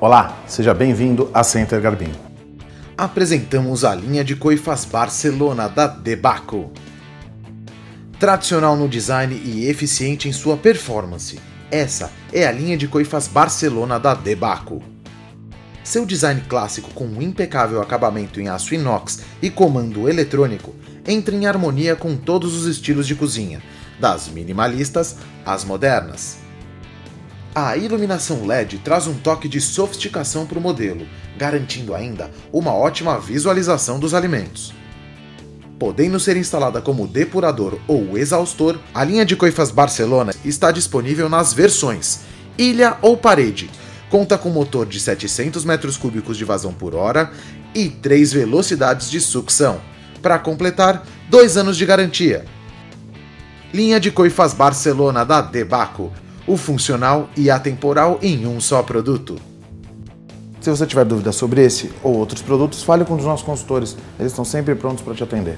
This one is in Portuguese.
Olá, seja bem-vindo a Center Garbim. Apresentamos a linha de coifas Barcelona da Debaco. Tradicional no design e eficiente em sua performance, essa é a linha de coifas Barcelona da Debaco. Seu design clássico com um impecável acabamento em aço inox e comando eletrônico entra em harmonia com todos os estilos de cozinha, das minimalistas às modernas. A iluminação LED traz um toque de sofisticação para o modelo, garantindo ainda uma ótima visualização dos alimentos. Podendo ser instalada como depurador ou exaustor, a linha de coifas Barcelona está disponível nas versões ilha ou parede. Conta com motor de 700 metros cúbicos de vazão por hora e 3 velocidades de sucção, para completar 2 anos de garantia. Linha de coifas Barcelona da Debaco o funcional e atemporal em um só produto. Se você tiver dúvidas sobre esse ou outros produtos, fale com os nossos consultores, eles estão sempre prontos para te atender.